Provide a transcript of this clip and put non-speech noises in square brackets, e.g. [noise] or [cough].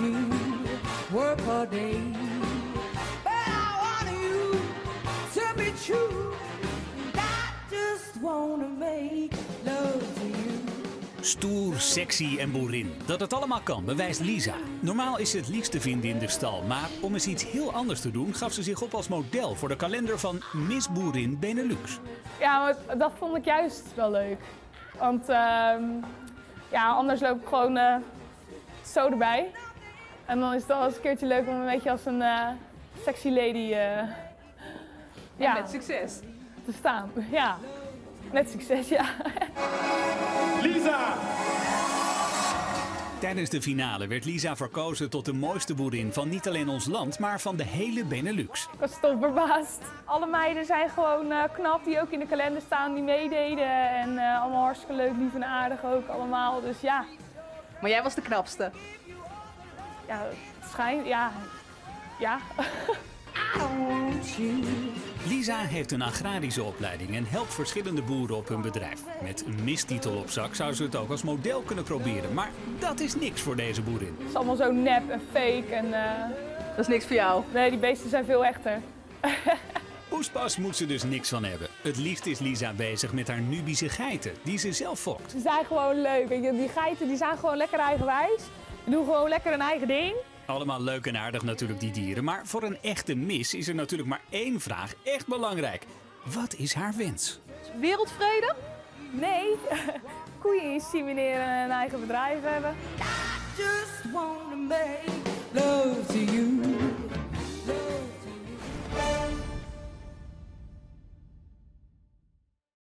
want you work all day. But I want you to be true. And I just wanna make love to you. Stoer, sexy en boerin. Dat het allemaal kan, bewijst Lisa. Normaal is ze het liefst te vinden in de stal, maar om eens iets heel anders te doen, gaf ze zich op als model voor de kalender van Miss Boerin Benelux. Ja, dat vond ik juist wel leuk. Want ehm, ja, anders loop ik gewoon eh, zo erbij. En dan is het wel eens een keertje leuk om een beetje als een eh, sexy lady eh, ja, Met succes. te staan. Ja, met succes, ja. Lisa! Tijdens de finale werd Lisa verkozen tot de mooiste boerin van niet alleen ons land, maar van de hele Benelux. Ik was toch verbaasd. Alle meiden zijn gewoon eh, knap, die ook in de kalender staan, die meededen. En eh, allemaal hartstikke leuk, lief en aardig ook allemaal. Dus ja, Maar jij was de knapste. Ja het schijnt, ja, ja. Lisa heeft een agrarische opleiding en helpt verschillende boeren op hun bedrijf. Met een mistitel op zak zou ze het ook als model kunnen proberen, maar dat is niks voor deze boerin. Het is allemaal zo nep en fake. En eh, Dat is niks voor jou. nee, die beesten zijn veel echter. Poespas moet ze dus niks van hebben. Het liefst is Lisa bezig met haar Nubische geiten, die ze zelf fokt. Ze zijn gewoon leuk. Die geiten die zijn gewoon lekker eigenwijs. Doen gewoon lekker hun eigen ding. Allemaal leuk en aardig natuurlijk die dieren, maar voor een echte mis is er natuurlijk maar één vraag echt belangrijk. Wat is haar wens? Wereldvrede? Nee, [laughs] koeien insemineren en een eigen bedrijf hebben. Just wanna make love to you.